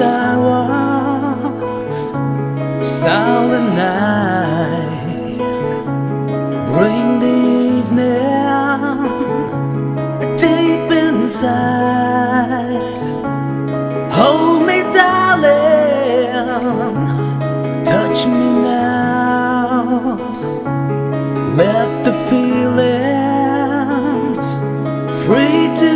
sidewalks, silent night, bring the evening deep inside. Hold me, darling, touch me now. Let the feelings free tonight.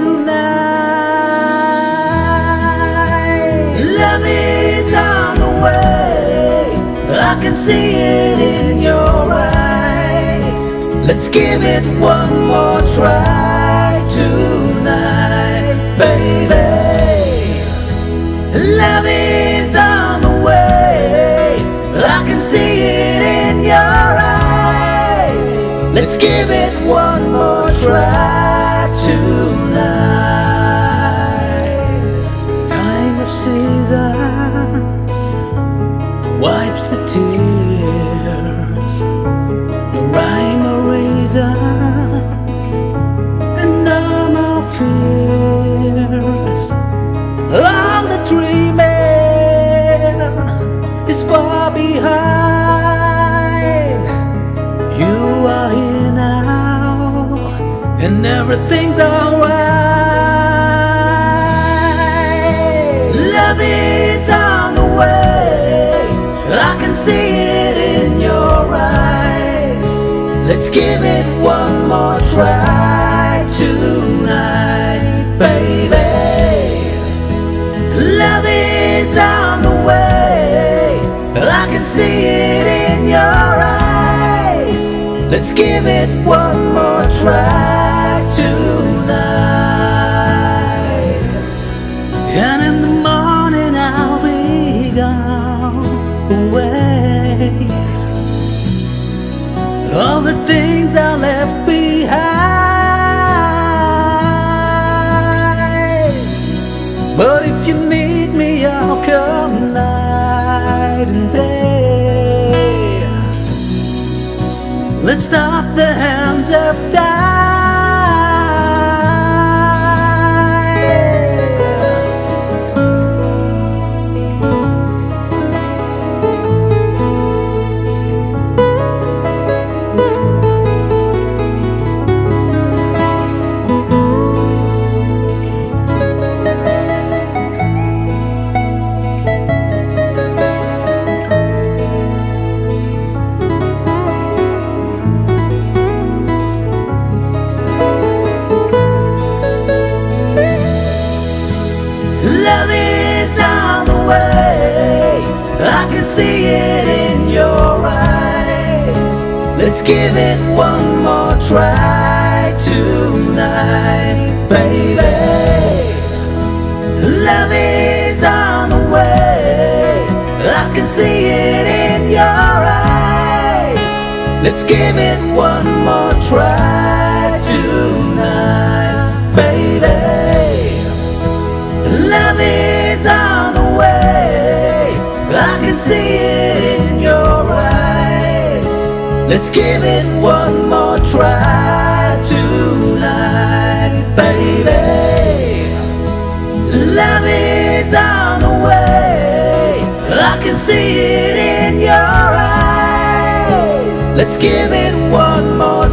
Can see it in your eyes. Let's give it one more try tonight, baby. Love is on the way. I can see it in your eyes. Let's give it one and everything's alright. Love is on the way, I can see it in your eyes. Let's give it one more try tonight, baby. Love is on the way. I can see it in your eyes. Let's give it one more try All the things I left behind. But if you need me, I'll come night and day. Let's stop the hands of time. See it in your eyes. Let's give it one more try tonight, baby. Love is on the way. I can see it in your eyes. Let's give it one more try tonight, baby. Let's give it one more try tonight, baby. Love is on the way. I can see it in your eyes. Let's give it one more